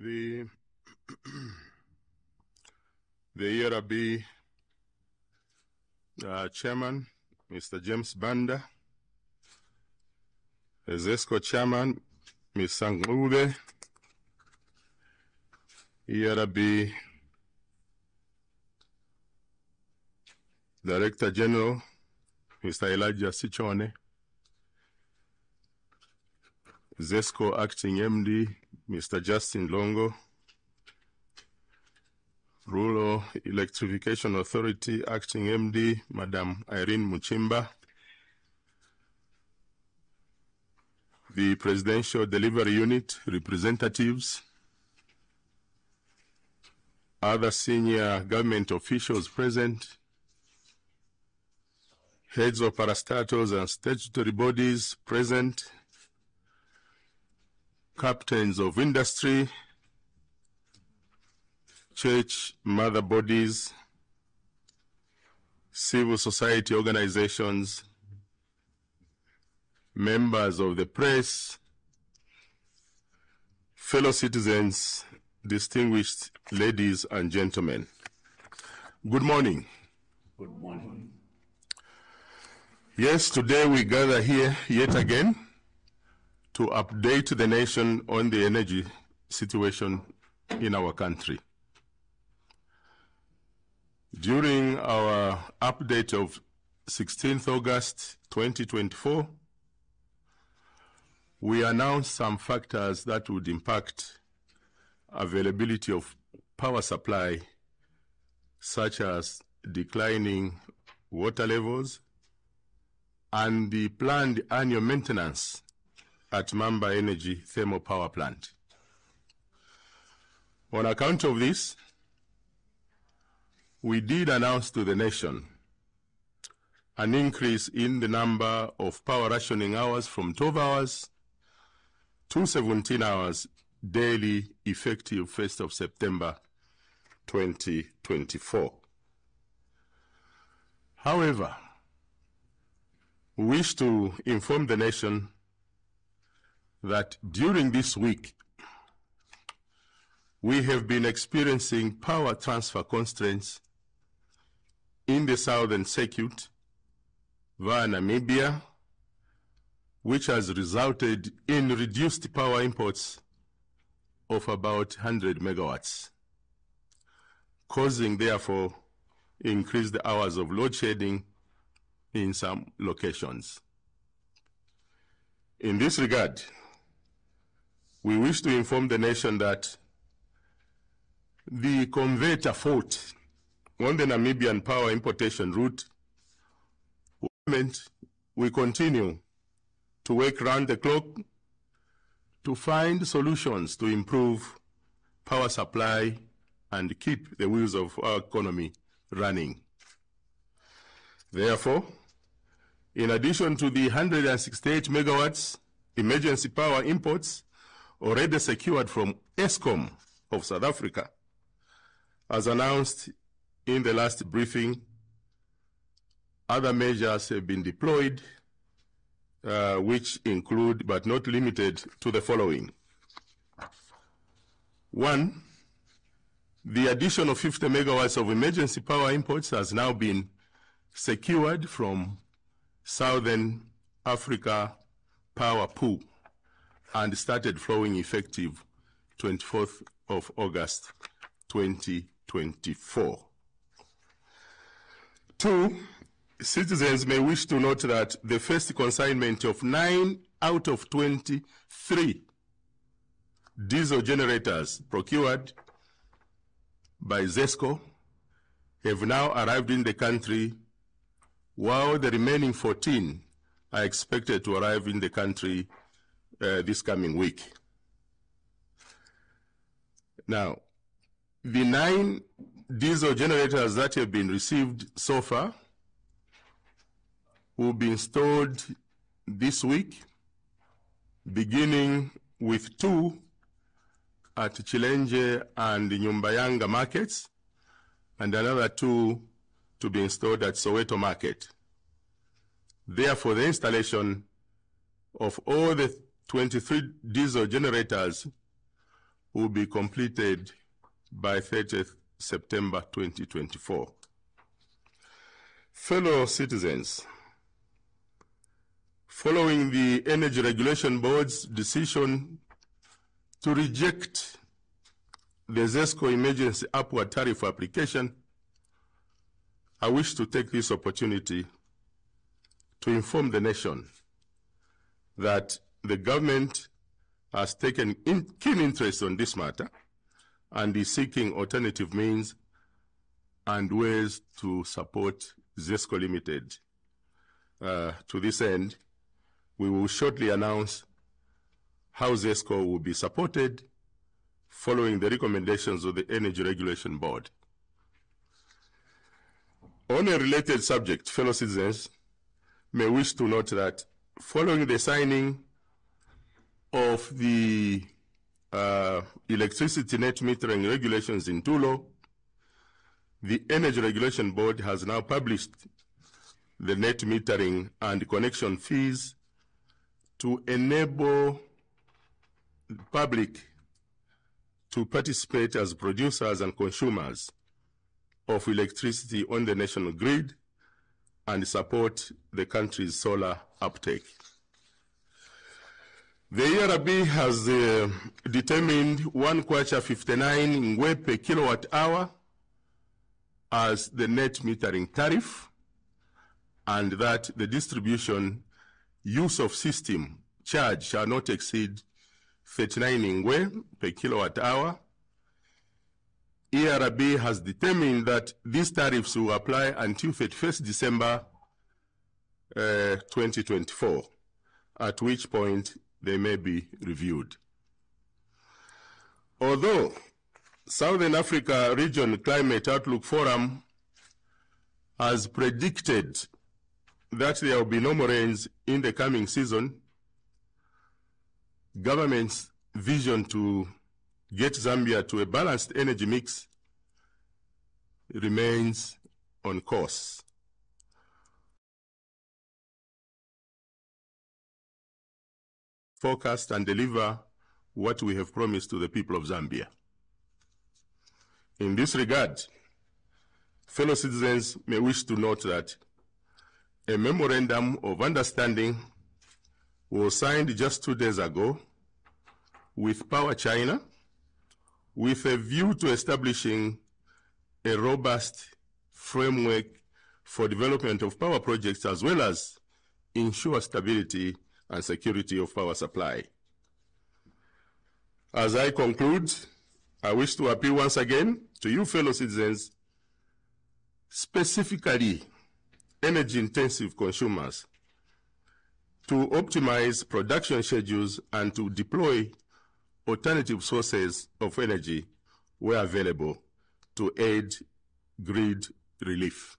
The the ERB uh, chairman, Mr. James Banda, ZESCO chairman, Ms. Sangube, ERB Director General, Mr. Elijah Sichone, ZESCO acting MD, Mr. Justin Longo, Rural Electrification Authority acting MD, Madam Irene Muchimba, the Presidential Delivery Unit representatives, other senior government officials present, heads of parastatals and statutory bodies present, captains of industry, church mother bodies, civil society organizations, members of the press, fellow citizens, distinguished ladies and gentlemen. Good morning. Good morning. Yes, today we gather here yet again to update the nation on the energy situation in our country. During our update of 16th August 2024, we announced some factors that would impact availability of power supply, such as declining water levels and the planned annual maintenance at Maamba Energy Thermal Power Plant. On account of this, we did announce to the nation an increase in the number of power rationing hours from 12 hours to 17 hours daily effective 1st of September 2024. However, we wish to inform the nation that during this week, we have been experiencing power transfer constraints in the southern circuit via Namibia, which has resulted in reduced power imports of about 100 megawatts, causing therefore increased hours of load shedding in some locations. In this regard, we wish to inform the nation that the converter fault on the Namibian power importation route we continue to work round the clock to find solutions to improve power supply and keep the wheels of our economy running. Therefore, in addition to the 168 megawatts emergency power imports already secured from Eskom of South Africa, as announced in the last briefing, other measures have been deployed, uh, which include, but not limited to the following. One, the addition of 50 megawatts of emergency power imports has now been secured from Southern Africa Power Pool and started flowing effective 24th of August 2024. Two, citizens may wish to note that the first consignment of 9 out of 23 diesel generators procured by ZESCO have now arrived in the country, while the remaining 14 are expected to arrive in the country uh, this coming week. Now, the nine diesel generators that have been received so far will be installed this week, beginning with two at Chilenje and Nyumbayanga markets, and another two to be installed at Soweto market. Therefore, the installation of all the 23 diesel generators will be completed by 30th September 2024. Fellow citizens, following the Energy Regulation Board's decision to reject the ZESCO emergency upward tariff application, I wish to take this opportunity to inform the nation that the government has taken in keen interest on this matter and is seeking alternative means and ways to support ZESCO Limited. Uh, to this end, we will shortly announce how ZESCO will be supported following the recommendations of the Energy Regulation Board. On a related subject, fellow citizens may wish to note that following the signing of the uh, electricity net metering regulations in Tulo, the Energy Regulation Board has now published the net metering and connection fees to enable the public to participate as producers and consumers of electricity on the national grid and support the country's solar uptake. The ERB has uh, determined one kwacha 59 ngwee per kilowatt hour as the net metering tariff and that the distribution use of system charge shall not exceed 39 ngwee per kilowatt hour. ERB has determined that these tariffs will apply until 31st December uh, 2024, at which point they may be reviewed. Although Southern Africa Region Climate Outlook Forum has predicted that there will be no more rains in the coming season, government's vision to get Zambia to a balanced energy mix remains on course. Forecast and deliver what we have promised to the people of Zambia. In this regard, fellow citizens may wish to note that a memorandum of understanding was signed just two days ago with Power China with a view to establishing a robust framework for development of power projects as well as ensure stability and security of power supply. As I conclude, I wish to appeal once again to you fellow citizens, specifically energy intensive consumers, to optimize production schedules and to deploy alternative sources of energy where available to aid grid relief.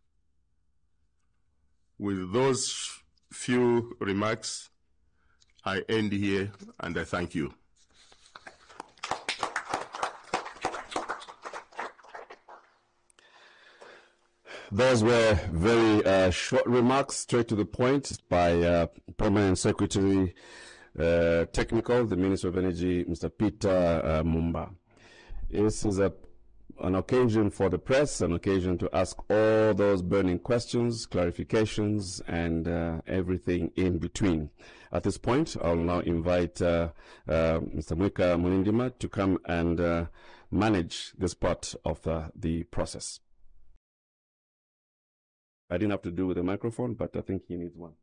With those few remarks, I end here and I thank you. Those were very uh, short remarks, straight to the point, by uh, Permanent Secretary uh, Technical, the Minister of Energy, Mr. Peter uh, Mumba. This is a, an occasion for the press, an occasion to ask all those burning questions, clarifications, and uh, everything in between. At this point, I'll now invite uh, Mr. Mwika Munindima to come and manage this part of the process. I didn't have to do with a microphone, but I think he needs one.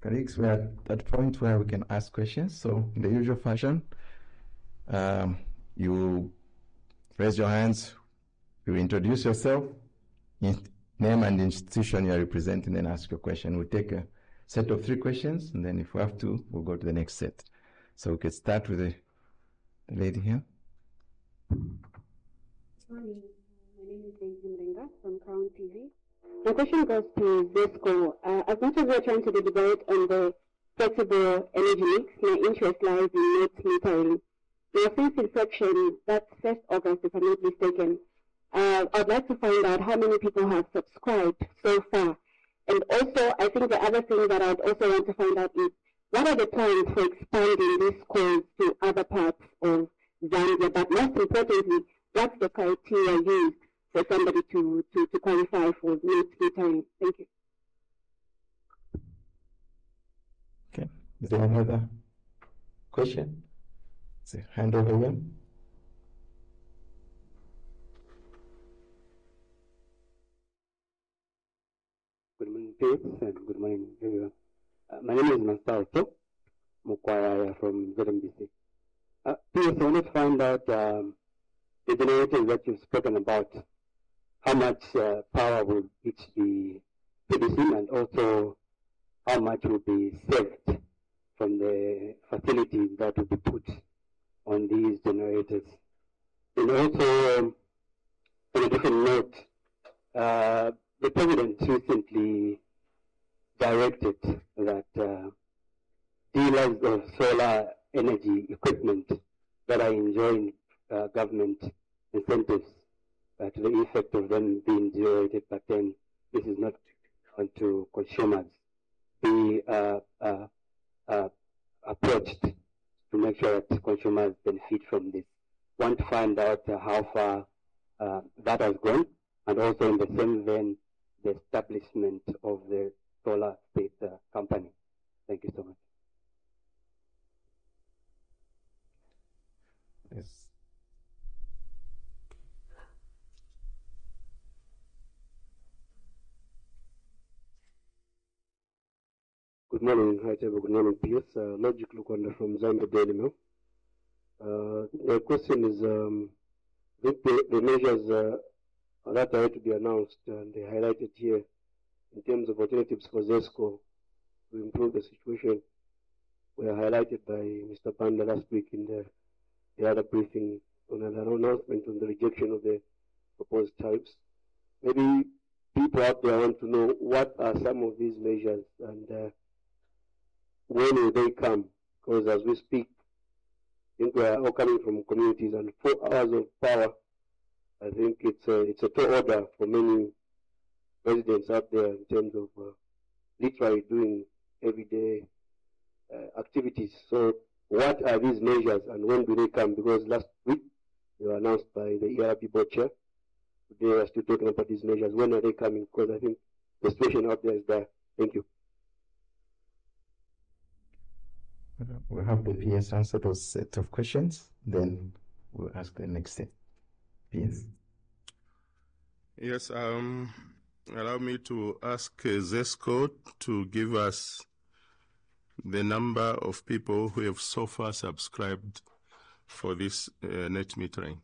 Colleagues, we're at that point where we can ask questions. So, in the usual fashion, um, you raise your hands, you introduce yourself, name and institution you're representing, then ask your question. We'll take a set of three questions, and then if we have to, we'll go to the next set. So we can start with the, the lady here. Morning. My name is Daisy Mringa from Crown TV. My question goes to ZESCO. Uh, as much as we're trying to debate on the flexible energy mix, my interest lies in net metering. Now, since inception, that's 1st August, if I'm not mistaken, uh, I'd like to find out how many people have subscribed so far. And also, I think the other thing that I'd also want to find out is what are the plans for expanding this calls to other parts of Zambia? But most importantly, what's the criteria used for somebody to, to, to qualify for net metering? Thank you. Okay. Is there any other question? Say hand over here. Good morning, Pete, and good morning, everyone. Uh, my name is Masalto Mukwaya from ZNBC. Uh, Pierce, I want to find out um, the generators that you've spoken about, how much uh, power will each be producing, and also how much will be saved from the facilities that will be put on these generators. And also, um, on a different note, uh, the president recently directed that uh, dealers of solar energy equipment that are enjoying uh, government incentives the effect of them being generated, but then this is not onto consumers, be uh, uh, uh, approached to make sure that consumers benefit from this. Want to find out how far that has gone, and also in the same vein, the establishment of the solar state company. Thank you so much. Yes. Good morning, High Table. Good morning, PS. Uh, Logic Lukwanda from Zambia Daily Mail. Uh, the question is, um, the, the measures uh, that are to be announced and they highlighted here in terms of alternatives for ZESCO to improve the situation were highlighted by Mr. Banda last week in the, the other briefing on an announcement on the rejection of the proposed tariffs. Maybe people out there want to know what are some of these measures and uh, when will they come? Because as we speak, I think we are all coming from communities and four hours of power. I think it's a, it's a tall order for many residents out there in terms of uh, literally doing everyday uh, activities. So what are these measures and when do they come? Because last week they were announced by the ERB board chair. They are still talking about these measures. When are they coming? Because I think the situation out there is there. Thank you. We'll have the PS answer those set of questions, then we'll ask the next set. PS. Yes, um, allow me to ask uh, ZESCO to give us the number of people who have so far subscribed for this uh, net metering.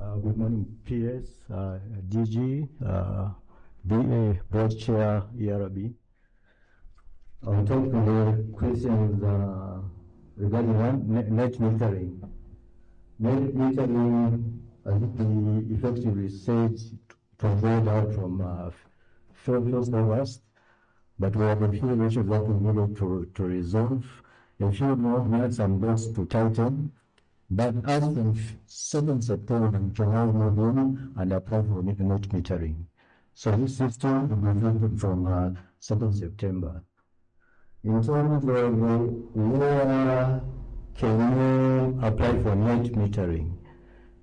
Uh, Good morning, PS, uh, DG, uh, BA, Board Chair, ERB. I'll talk to the questions uh, regarding one, net metering. Net metering, I think effectively said to roll out from uh, first August, but we have a few issues that we needed to, to resolve. A few more minutes and those to tighten. But as of seven September, July moved in and applied for net net metering. So this system will be implemented from uh, seven September. In terms of uh, where can you apply for net metering?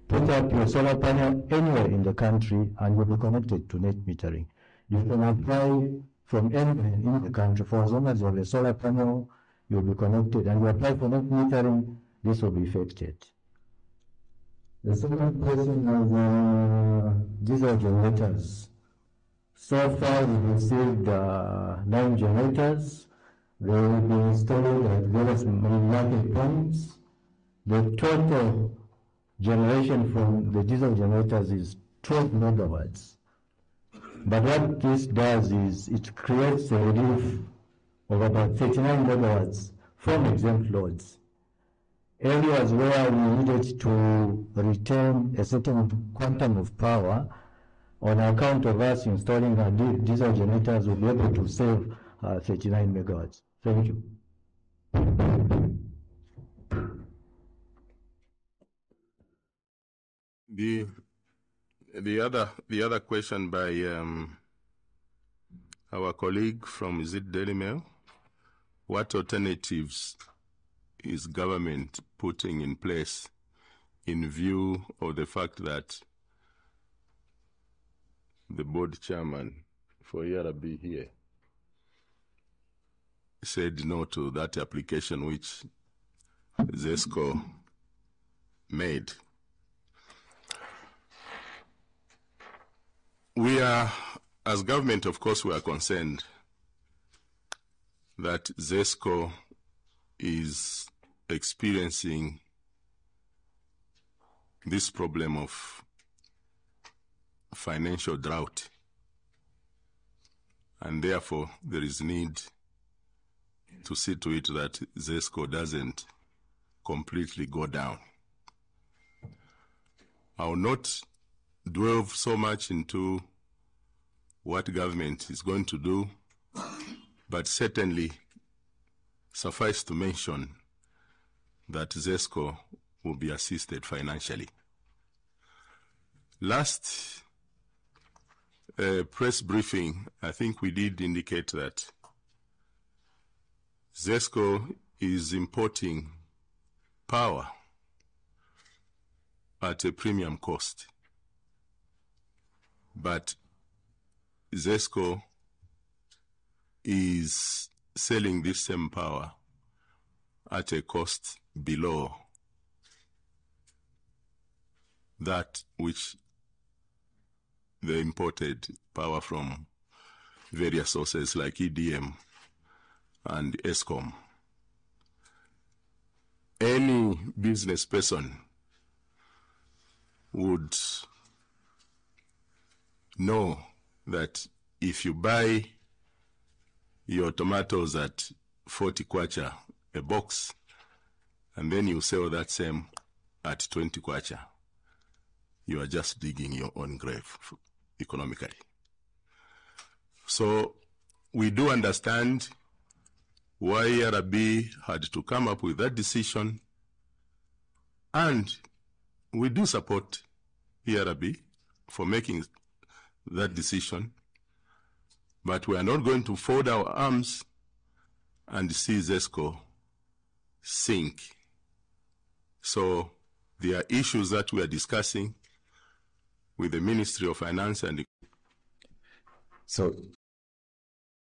Put up your solar panel anywhere in the country and you'll be connected to net metering. You can apply from anywhere in the country for as long as you have a solar panel, you'll be connected and you apply for net metering, this will be affected. The second question is uh, diesel generators. So far, we received uh, nine generators. They will be installed at various market points. The total generation from the diesel generators is 12 megawatts. But what this does is it creates a relief of about 39 megawatts from exempt loads. Areas where we needed to retain a certain quantum of power on account of us installing our diesel generators, we'll be able to save uh, 39 megawatts. Thank you. The the other the other question by um, our colleague from is it Daily Mail? What alternatives is government putting in place in view of the fact that the board chairman for ERB here said no to that application which ZESCO made? We are, as government, of course, we are concerned that ZESCO is experiencing this problem of financial drought. And therefore, there is need to see to it that ZESCO doesn't completely go down. I will not dwell so much into what government is going to do, but certainly suffice to mention that ZESCO will be assisted financially. Last uh, press briefing, I think we did indicate that ZESCO is importing power at a premium cost. But ZESCO is selling this same power at a cost below that which they imported power from various sources like EDM and Eskom. Any business person would know that if you buy your tomatoes at 40 kwacha a box and then you sell that same at 20 kwacha, you are just digging your own grave economically. So we do understand why ERB had to come up with that decision, and we do support ERB for making that decision, but we are not going to fold our arms and see ZESCO sink. So there are issues that we are discussing with the Ministry of Finance and So